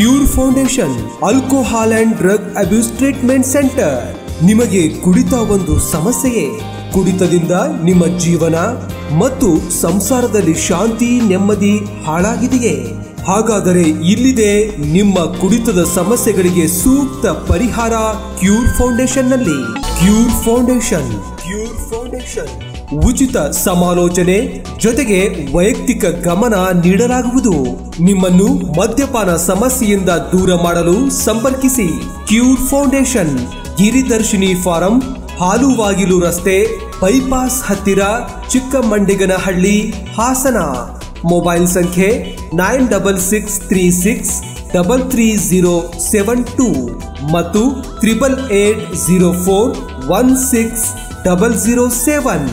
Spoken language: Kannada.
Cure Foundation alcohol and drug abuse treatment centre ನಿಮಗೆ ಕುಡಿತ ಒಂದು ಸಮಸ್ಯೆಯೇ? ಕುಡಿತದಿಂದ ನಿಮ್ಮ ಜೀವನ ಮತ್ತು ಸಂಸಾರದಲ್ಲಿ ಶಾಂತಿ, ನೆಮ್ಮದಿ ಹಾಳಾಗಿದೆಯೇ? ಹಾಗಾದರೆ ಇಲ್ಲಿದೆ ನಿಮ್ಮ ಕುಡಿತದ ಸಮಸ್ಯೆಗಳಿಗೆ ಸೂಕ್ತ ಪರಿಹಾರ ಕ್ಯೂರ್ ಫೌಂಡೇಶನ್ನಲ್ಲಿ. ಕ್ಯೂರ್ ಫೌಂಡೇಶನ್ ಕ್ಯೂರ್ ಫೌಂಡೇಶನ್ ಉಚಿತ ಸಮಾಲೋಚನೆ ಜೊತೆಗೆ ವೈಯಕ್ತಿಕ ಗಮನ ನೀಡಲಾಗುವುದು. ನಿಮ್ಮನ್ನು ಮದ್ಯಪಾನ ಸಮಸ್ಯೆಯಿಂದ ದೂರ ಮಾಡಲು ಸಂಪರ್ಕಿಸಿ Cure Foundation, Giridarshini farm, Haluvagilu ರಸ್ತೆ, ಬೈಪಾಸ್ ಹತ್ತಿರ ಚಿಕ್ಕಮಂಡಿಗನಹಳ್ಳಿ, ಹಾಸನ. ಮೊಬೈಲ್ ಸಂಖ್ಯೆ nine double six three six double three zero seven two ಮತ್ತು triple eight zero four one six double zero seven.